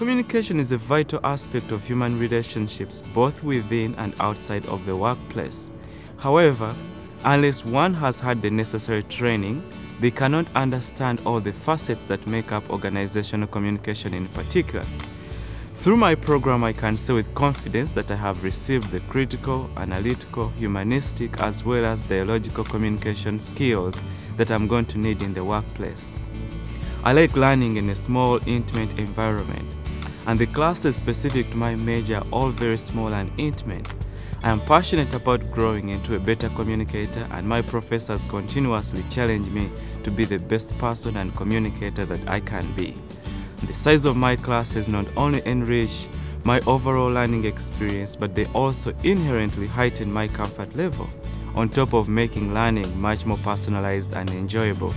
Communication is a vital aspect of human relationships both within and outside of the workplace. However, unless one has had the necessary training, they cannot understand all the facets that make up organizational communication in particular. Through my program, I can say with confidence that I have received the critical, analytical, humanistic, as well as dialogical communication skills that I'm going to need in the workplace. I like learning in a small, intimate environment, and the classes specific to my major are all very small and intimate. I am passionate about growing into a better communicator, and my professors continuously challenge me to be the best person and communicator that I can be. The size of my classes not only enrich my overall learning experience, but they also inherently heighten my comfort level, on top of making learning much more personalized and enjoyable.